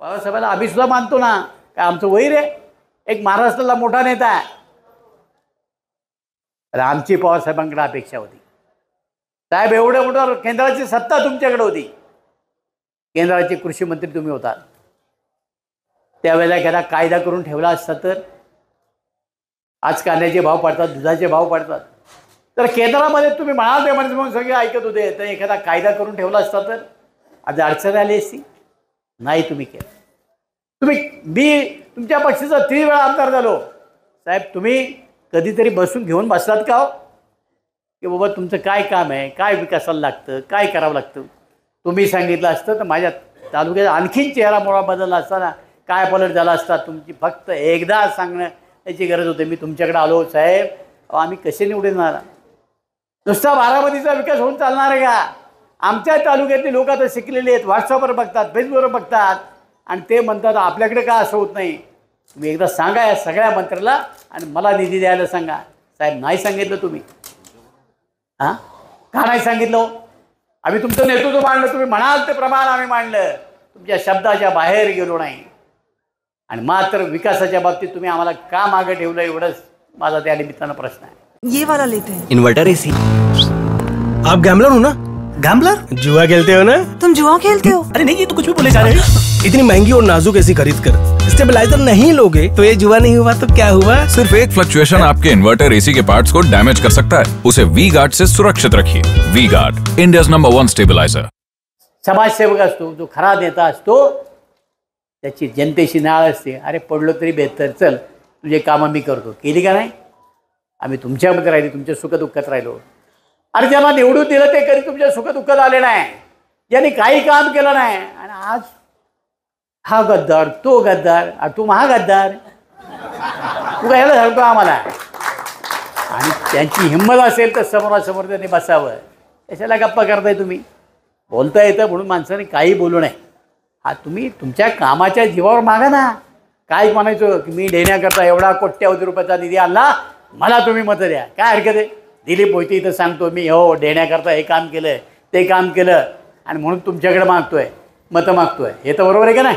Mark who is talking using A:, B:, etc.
A: पवारसाहेबाला आम्ही सुद्धा मानतो ना. काय आमचं वैर आहे? एक महाराष्ट्राला मोठा नेता आहे. तर आमची पवारसाहेबांकडे अपेक्षा होती. साहेब एवढं मोठं केंद्राची सत्ता तुमच्याकडे होती. केंद्राचे कृषी मंत्री तुम्ही होतात त्यावेळेला एखादा कायदा करून ठेवला असता तर. आज कांद्याचे भाव पडतात दुधाचे भाव पडतात. तर केंद्रामध्ये तुम्ही म्हणाल ते म्हणजे म्हणून सगळे ऐकत होते. तर एखादा कायदा करून ठेवला असता तर. आज अडचण आली असती. नाही तुम्ही केलं. तुम्ही मी तुमच्या पक्षाचा तीन वेळा आमदार झालो. साहेब तुम्ही कधीतरी बसून घेऊन बसलात का हो? की बाबा तुमचं काय काम आहे? काय विकासाला लागतं? काय करावं लागतं? तुम्ही सांगितलं असतं तर माझ्या तालुक्यात आणखीन चेहरा मोळा बदलला असताना काय पलट झाला असता तुमची फक्त एकदा सांगणं याची गरज होती. मी तुमच्याकडे आलो साहेब. अहो, आम्ही कसे निवडून नुसता बारामतीचा विकास होऊन चालणार आहे का? आमच्या तालुक्यातले लोक आता शिकलेले आहेत व्हॉट्सअपवर बघतात फेसबुकवर बघतात. आणि ते म्हणतात आपल्याकडे का असं होत नाही? तुम्ही एकदा सांगा या सगळ्या मंत्र्याला आणि मला निधी द्यायला सांगा. साहेब नाही सांगितलं तुम्ही. हां? का नाही सांगितलं हो? आम्ही तुमचं नेतृत्व मांडलं तुम्ही म्हणाल ते प्रमाण आम्ही मांडलं. तुमच्या शब्दाच्या बाहेर गेलो नाही. आणि मात्र विकासाच्या बाबतीत तुम्ही आम्हाला का मागं ठेवलं एवढंच माझा त्या निमित्तानं प्रश्न आहे.
B: ये वाला लेते हैं।
C: इन्वर्टर एसी
D: आप गैमलर हो ना?
C: गैम्बलर
D: जुआ खेलते हो ना?
B: तुम जुआ खेलते हो?
C: अरे नहीं ये तो कुछ भी बोले जा रहे हैं।
D: इतनी महँगी और नाजुक एसी खरीद कर स्टेबलाइजर नहीं लोगे तो ये जुआ नहीं हुआ तो क्या हुआ?
E: सिर्फ़ एक फ्लक्चुएशन आपके इन्वर्टर एसी के पार्ट्स को डैमेज कर सकता है। उसे वी गार्ड से सुरक्षित रखिए। V Guard India number one stabiliser
A: समाजसेवक असतो जो खरा नेता असतो त्याची जनतेशी नाळ असते. अरे पडलो तरी बेहतर. चल तुझे कामं मी करतो. केली का नाही? आम्ही तुमच्यामध्ये राहिली तुमच्या सुखदुःखात राहिलो. अरे ज्याला निवडून दिलं ते कधी तुमच्या सुखदुःखात आले नाही. ज्यांनी काही काम केलं नाही. आणि आज हा गद्दार तो गद्दार तू महा गद्दार तू काय सांगतो आम्हाला? आणि त्यांची हिंमत असेल तर समोरासमोर त्यांनी बसावं. त्याच्याला गप्पा करताय तुम्ही? बोलता येतं म्हणून माणसाने काही बोलू नये. हा तुम्ही तुमच्या कामाच्या जीवावर मागा ना. काय म्हणायचो? की मी देण्याकरता एवढा कोट्यावधी रुपयाचा निधी आणला मला तुम्ही मतं द्या. काय हरकत आहे? दिलीप मोहिते इथं सांगतो मी हो देण्याकरता हे काम केलं ते काम केलं आणि म्हणून तुमच्याकडे आहे मतं मागतो आहे हे तर बरोबर आहे का नाही?